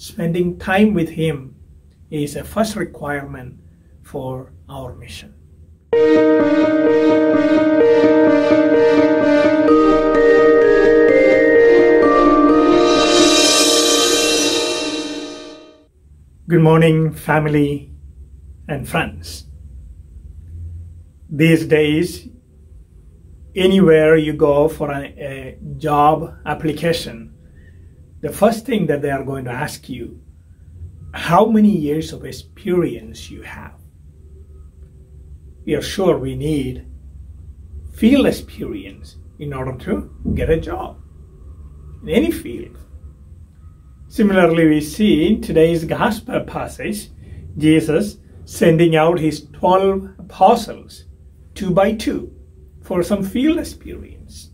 spending time with Him is a first requirement for our mission. Good morning, family and friends. These days, anywhere you go for a, a, job application, the first thing that they are going to ask you, how many years of experience you have. We are sure we need field experience in order to get a job in any field. Similarly, we see in today's gospel passage, Jesus sending out his 12 apostles two by two for some field experience.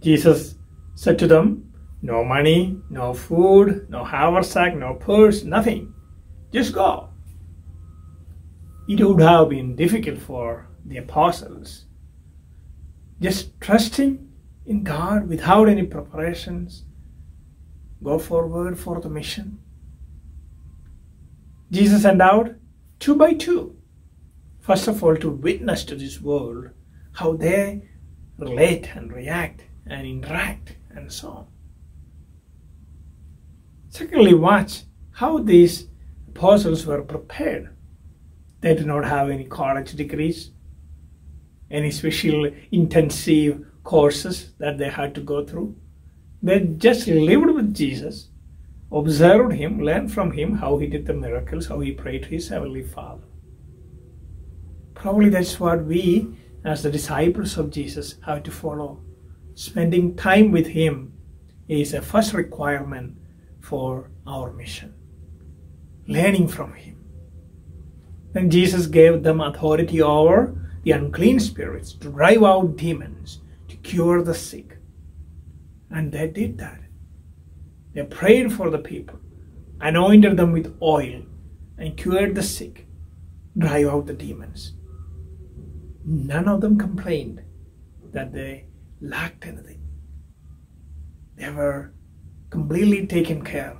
Jesus said to them, No money, no food, no haversack, no purse, nothing. Just go. It would have been difficult for the apostles. Just trusting in God without any preparations go forward for the mission. Jesus sent out two by two. First of all, to witness to this world how they relate and react and interact and so on. Secondly, watch how these apostles were prepared. They did not have any college degrees, any special intensive courses that they had to go through. They just lived with Jesus, observed him, learned from him how he did the miracles, how he prayed to his heavenly Father. Probably that's what we, as the disciples of Jesus, have to follow. Spending time with him is a first requirement for our mission. Learning from him. Then Jesus gave them authority over the unclean spirits to drive out demons, to cure the sick, and they did that. They prayed for the people, anointed them with oil, and cured the sick, drive out the demons. None of them complained that they lacked anything. They were completely taken care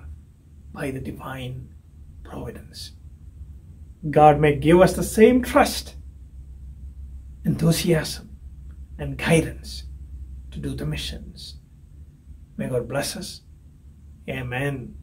by the divine providence. God may give us the same trust, enthusiasm, and guidance to do the missions May God bless us. Amen.